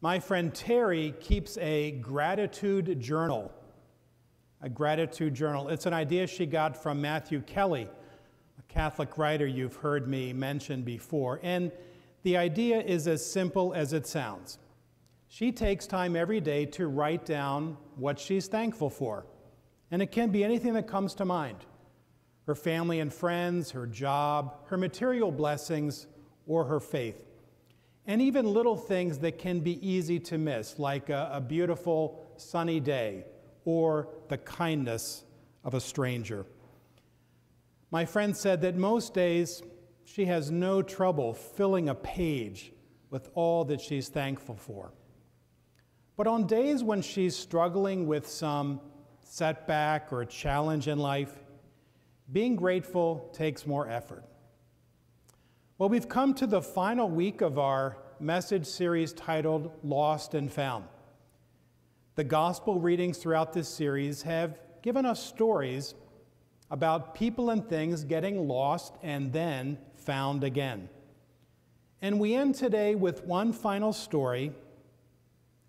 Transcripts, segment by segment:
My friend Terry keeps a gratitude journal. A gratitude journal. It's an idea she got from Matthew Kelly, a Catholic writer you've heard me mention before. And the idea is as simple as it sounds. She takes time every day to write down what she's thankful for. And it can be anything that comes to mind her family and friends, her job, her material blessings, or her faith. And even little things that can be easy to miss, like a, a beautiful sunny day or the kindness of a stranger. My friend said that most days she has no trouble filling a page with all that she's thankful for. But on days when she's struggling with some setback or challenge in life, being grateful takes more effort. Well, we've come to the final week of our message series titled Lost and Found. The gospel readings throughout this series have given us stories about people and things getting lost and then found again. And we end today with one final story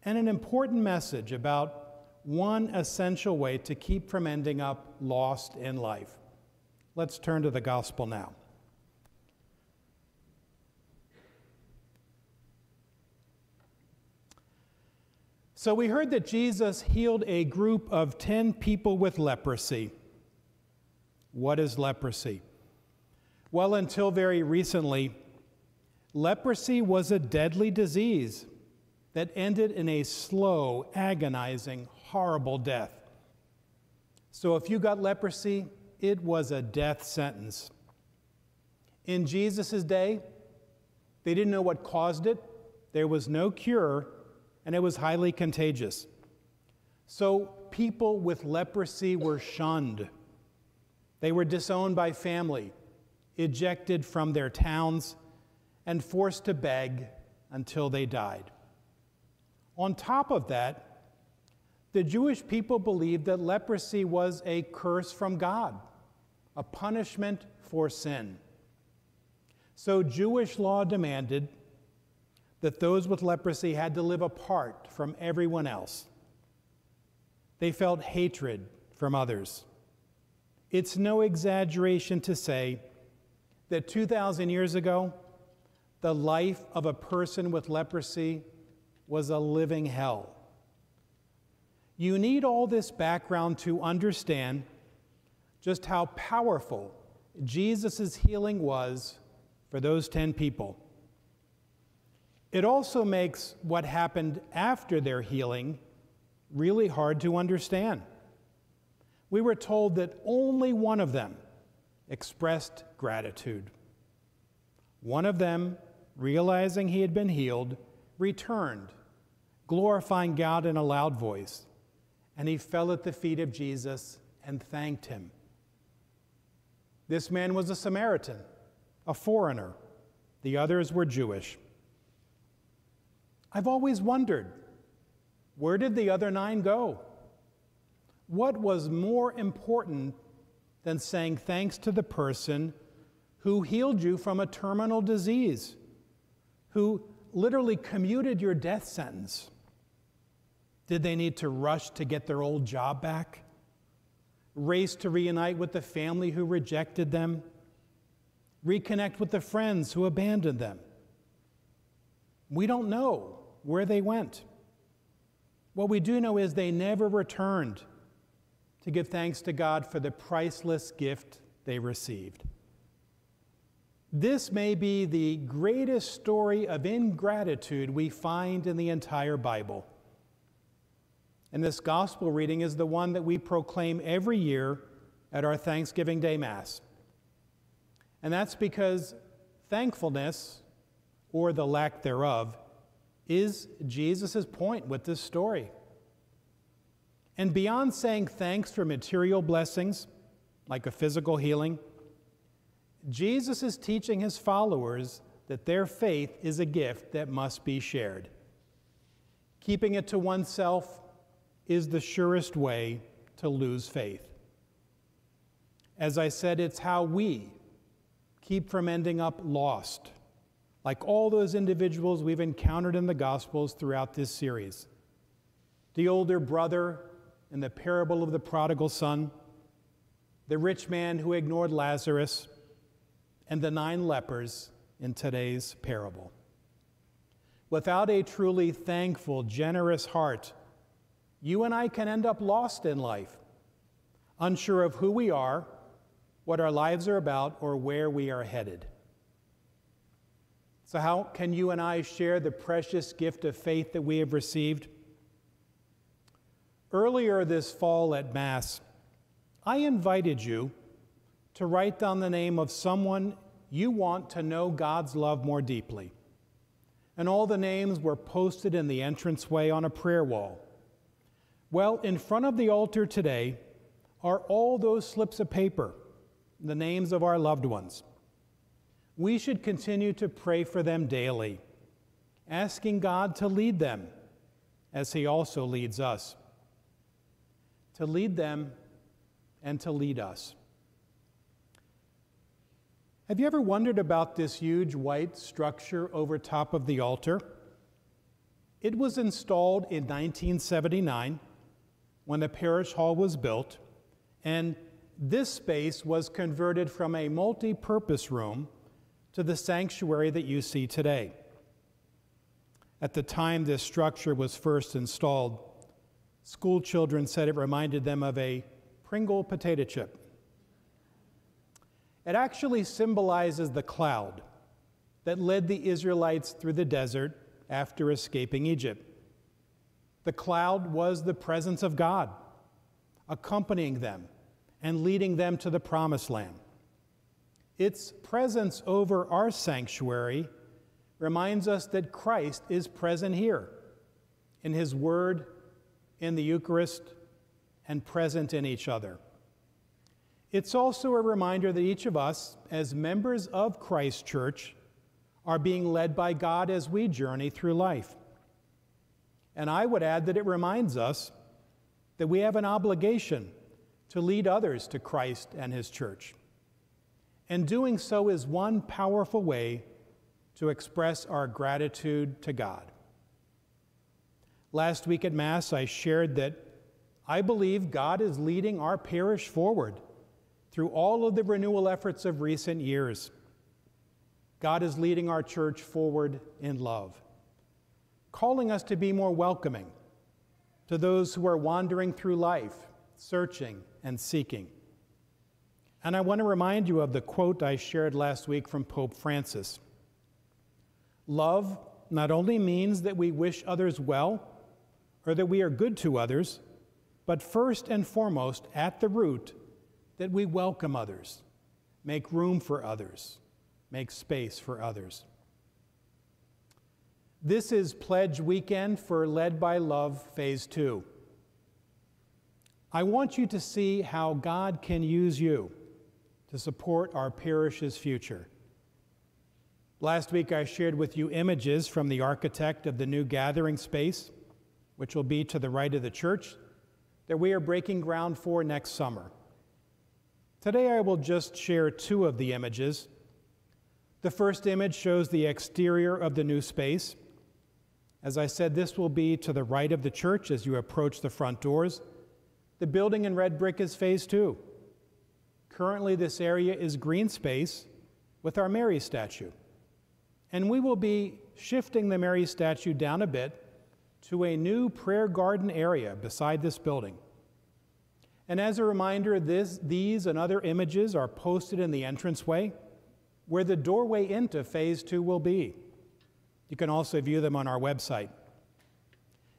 and an important message about one essential way to keep from ending up lost in life. Let's turn to the gospel now. So, we heard that Jesus healed a group of 10 people with leprosy. What is leprosy? Well, until very recently, leprosy was a deadly disease that ended in a slow, agonizing, horrible death. So, if you got leprosy, it was a death sentence. In Jesus' day, they didn't know what caused it, there was no cure, and it was highly contagious. So people with leprosy were shunned. They were disowned by family, ejected from their towns, and forced to beg until they died. On top of that, the Jewish people believed that leprosy was a curse from God a punishment for sin. So Jewish law demanded that those with leprosy had to live apart from everyone else. They felt hatred from others. It's no exaggeration to say that 2,000 years ago, the life of a person with leprosy was a living hell. You need all this background to understand just how powerful Jesus' healing was for those 10 people. It also makes what happened after their healing really hard to understand. We were told that only one of them expressed gratitude. One of them, realizing he had been healed, returned, glorifying God in a loud voice, and he fell at the feet of Jesus and thanked him. This man was a Samaritan, a foreigner. The others were Jewish. I've always wondered where did the other nine go? What was more important than saying thanks to the person who healed you from a terminal disease, who literally commuted your death sentence? Did they need to rush to get their old job back? race to reunite with the family who rejected them, reconnect with the friends who abandoned them. We don't know where they went. What we do know is they never returned to give thanks to God for the priceless gift they received. This may be the greatest story of ingratitude we find in the entire Bible. And this gospel reading is the one that we proclaim every year at our Thanksgiving Day Mass. And that's because thankfulness, or the lack thereof, is Jesus' point with this story. And beyond saying thanks for material blessings, like a physical healing, Jesus is teaching his followers that their faith is a gift that must be shared. Keeping it to oneself is the surest way to lose faith. As I said, it's how we keep from ending up lost, like all those individuals we've encountered in the Gospels throughout this series. The older brother in the parable of the prodigal son, the rich man who ignored Lazarus, and the nine lepers in today's parable. Without a truly thankful, generous heart, you and I can end up lost in life, unsure of who we are, what our lives are about, or where we are headed. So, how can you and I share the precious gift of faith that we have received? Earlier this fall at Mass, I invited you to write down the name of someone you want to know God's love more deeply. And all the names were posted in the entranceway on a prayer wall. Well, in front of the altar today are all those slips of paper, the names of our loved ones. We should continue to pray for them daily, asking God to lead them as He also leads us. To lead them and to lead us. Have you ever wondered about this huge white structure over top of the altar? It was installed in 1979 when the parish hall was built, and this space was converted from a multi purpose room to the sanctuary that you see today. At the time this structure was first installed, school children said it reminded them of a Pringle potato chip. It actually symbolizes the cloud that led the Israelites through the desert after escaping Egypt. The cloud was the presence of God, accompanying them and leading them to the promised land. Its presence over our sanctuary reminds us that Christ is present here in His Word, in the Eucharist, and present in each other. It's also a reminder that each of us, as members of Christ's Church, are being led by God as we journey through life. And I would add that it reminds us that we have an obligation to lead others to Christ and His church. And doing so is one powerful way to express our gratitude to God. Last week at Mass, I shared that I believe God is leading our parish forward through all of the renewal efforts of recent years. God is leading our church forward in love, calling us to be more welcoming to those who are wandering through life, searching and seeking. And I want to remind you of the quote I shared last week from Pope Francis. Love not only means that we wish others well or that we are good to others, but first and foremost, at the root, that we welcome others, make room for others, make space for others. This is Pledge Weekend for Led by Love Phase 2. I want you to see how God can use you to support our parish's future. Last week, I shared with you images from the architect of the new gathering space, which will be to the right of the church, that we are breaking ground for next summer. Today I will just share two of the images. The first image shows the exterior of the new space. As I said, this will be to the right of the church as you approach the front doors. The building in red brick is phase two. Currently, this area is green space with our Mary statue. And we will be shifting the Mary statue down a bit to a new prayer garden area beside this building. And as a reminder, this, these and other images are posted in the entranceway where the doorway into phase two will be. You can also view them on our website.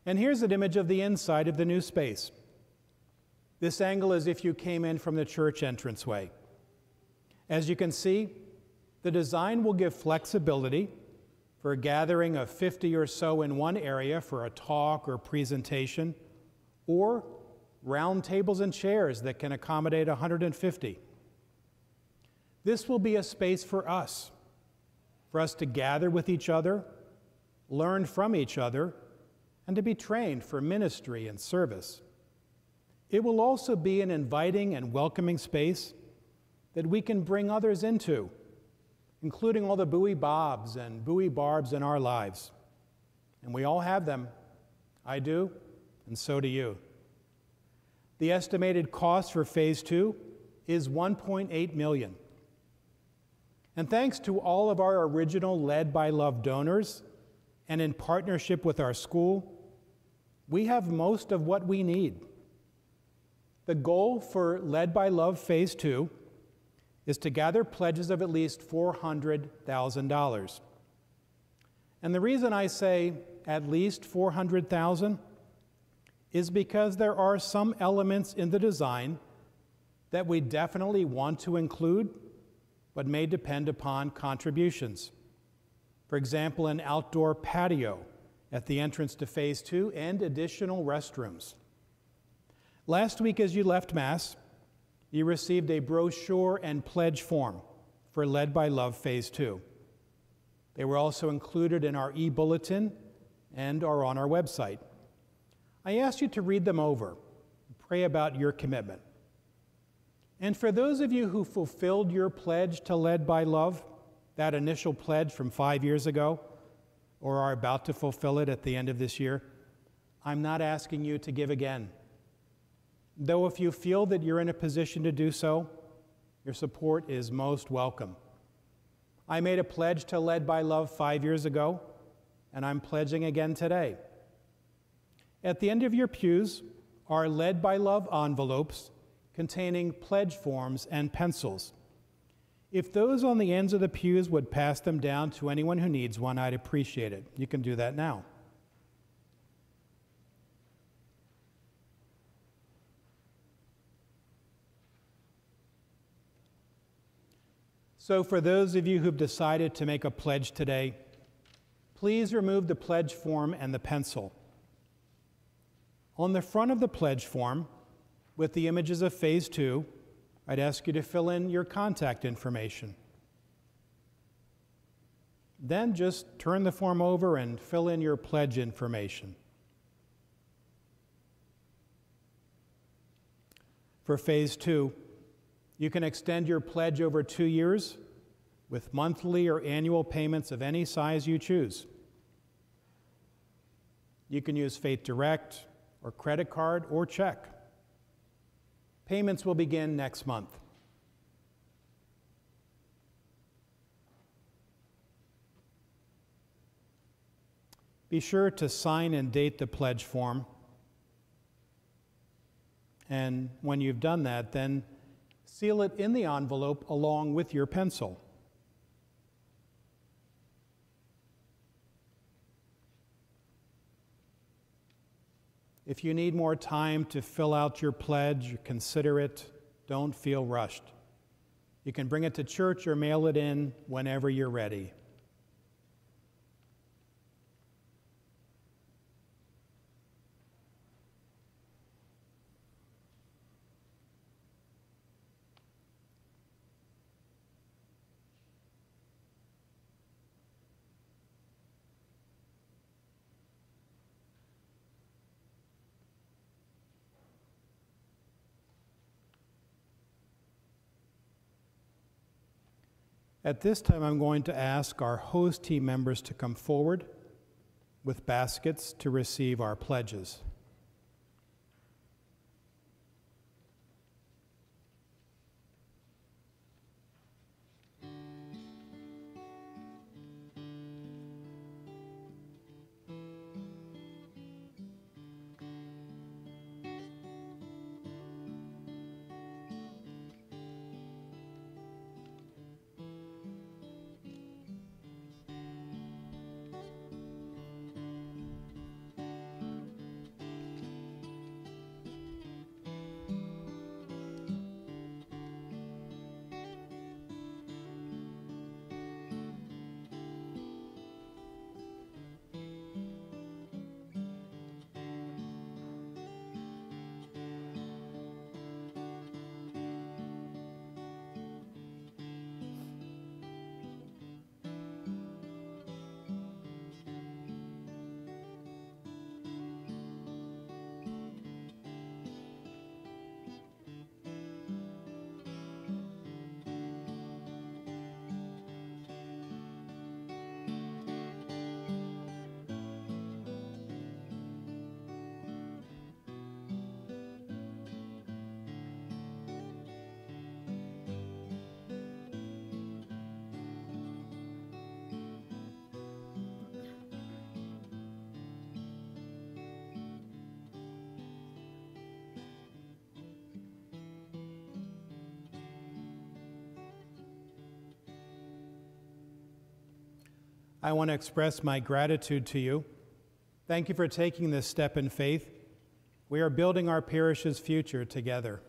And here's an image of the inside of the new space. This angle is if you came in from the church entranceway. As you can see, the design will give flexibility for a gathering of 50 or so in one area for a talk or presentation, or round tables and chairs that can accommodate 150. This will be a space for us, for us to gather with each other, learn from each other, and to be trained for ministry and service. It will also be an inviting and welcoming space that we can bring others into including all the Bowie Bobs and Bowie Barbs in our lives. And we all have them. I do, and so do you. The estimated cost for phase two is 1.8 million. And thanks to all of our original Led by Love donors, and in partnership with our school, we have most of what we need. The goal for Led by Love Phase 2 is to gather pledges of at least $400,000. And the reason I say at least 400,000 is because there are some elements in the design that we definitely want to include but may depend upon contributions. For example, an outdoor patio at the entrance to phase 2 and additional restrooms. Last week as you left mass, you received a brochure and pledge form for Led by Love Phase 2. They were also included in our e bulletin and are on our website. I ask you to read them over, and pray about your commitment. And for those of you who fulfilled your pledge to Led by Love, that initial pledge from five years ago, or are about to fulfill it at the end of this year, I'm not asking you to give again. Though if you feel that you're in a position to do so, your support is most welcome. I made a pledge to Led by Love five years ago, and I'm pledging again today. At the end of your pews are Led by Love envelopes containing pledge forms and pencils. If those on the ends of the pews would pass them down to anyone who needs one, I'd appreciate it. You can do that now. So, for those of you who've decided to make a pledge today, please remove the pledge form and the pencil. On the front of the pledge form, with the images of phase two, I'd ask you to fill in your contact information. Then just turn the form over and fill in your pledge information. For phase two, you can extend your pledge over two years with monthly or annual payments of any size you choose. You can use Faith Direct or credit card or check. Payments will begin next month. Be sure to sign and date the pledge form. And when you've done that, then Seal it in the envelope along with your pencil. If you need more time to fill out your pledge, consider it. Don't feel rushed. You can bring it to church or mail it in whenever you're ready. At this time, I'm going to ask our host team members to come forward with baskets to receive our pledges. I want to express my gratitude to you. Thank you for taking this step in faith. We are building our parish's future together.